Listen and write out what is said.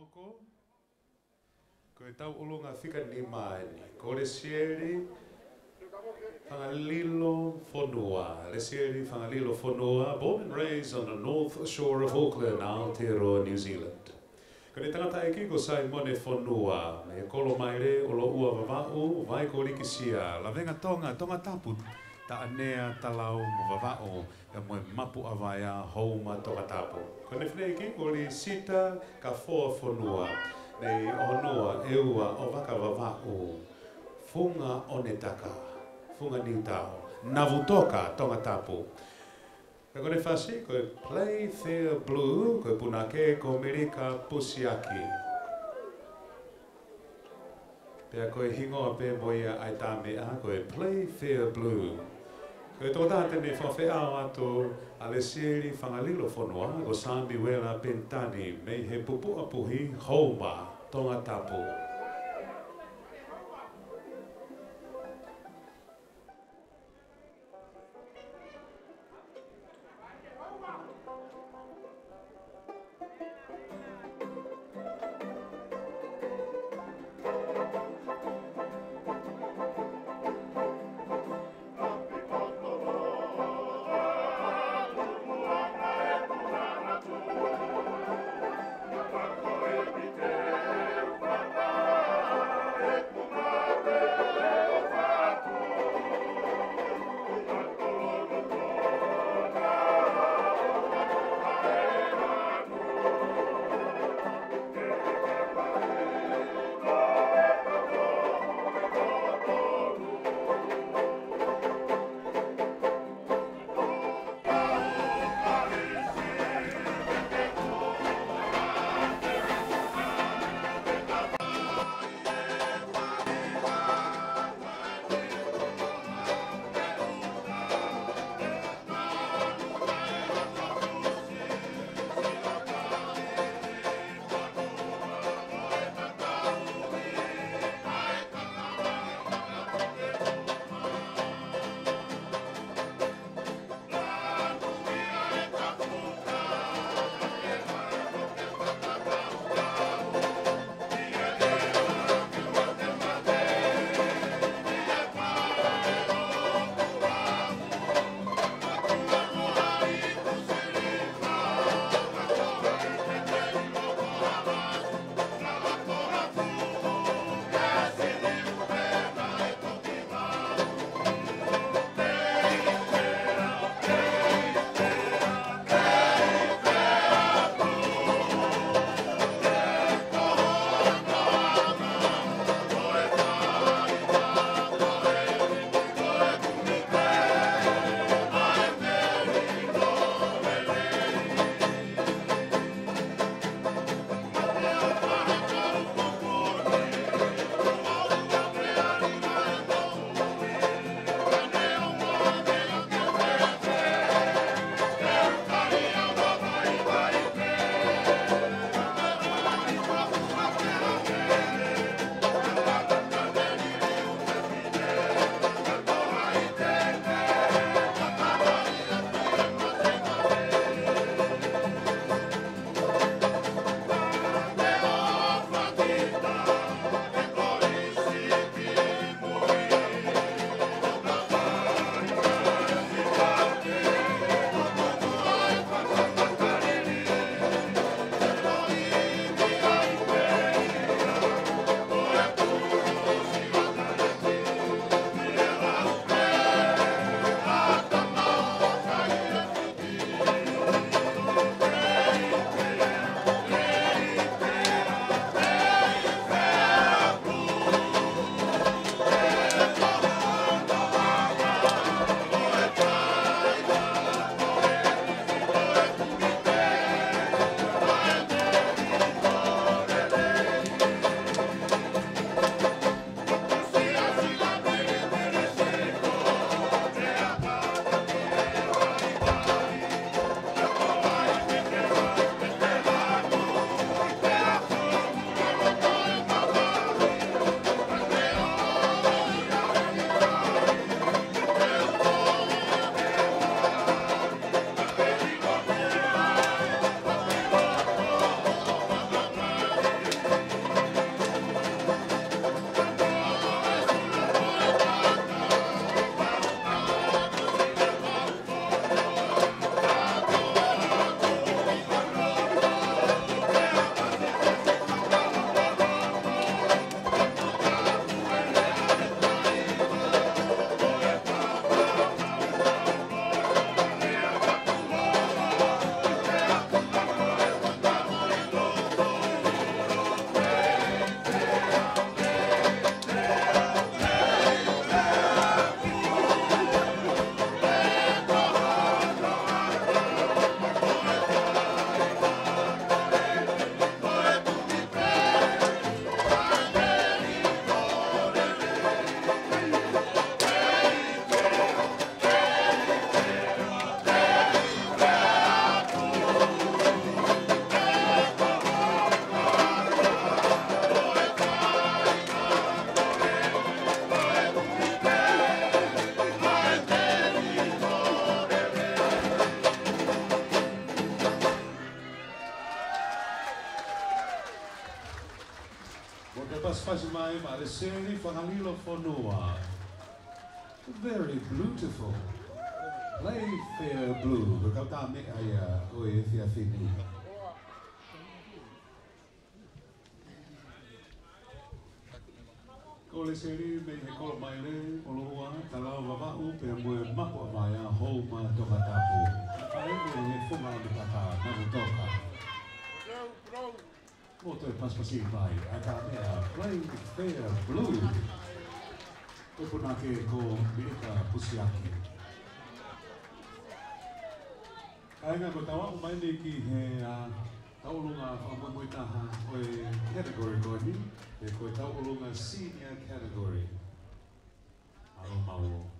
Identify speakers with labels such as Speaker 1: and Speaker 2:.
Speaker 1: hoko. Ko e tau olonga fika ni maeni. Ko re sieri whangalilo whanua. Re sieri whangalilo whanua. Born and raised on the north shore of Auckland, Aotearoa, New Zealand. Ko re tangata e kiko sai mone fonua Me kolo mai re o ua vavau, vai ko rikisia. La venga tonga, tonga tapu. ta anea ta lao mo vava o ya mapu avaya ho ma to katapo ko ne fne ki ko sita ka fo fo lua ne o noa e ua o vaka vava o funga o ne taka funga ni tao na vutoka to katapo ka kone ne fasi ko play the blue ko punake ko merika pusiaki Pea koe hingoa pe moia ai tāme koe play fair blue. E tō tā te ni whawhea o ato a le sieri whangalilo whanua o Sambiwela Pentani mei he pupu apuhi hauma tonga tapu. Tonga tapu. Bokepas Fajimai Mariseri Fahalilo Fonua. Very beautiful. Play fair blue. Bokapta me aya oe fiafini. Kole seri me he kolo maile oloa talau wawau pe moe mapo maya homa tokatapu. Kae me he funga ni kata na utoka. Oto te paspasi mai, a ka mea, plain, fair, blue. Toko nake ko Mirika Pusiaki. Kaenga ko tawa o mai neki he a taurunga whamamuitaha o e category ko ni, e ko e taurunga senior category. Aro mauro.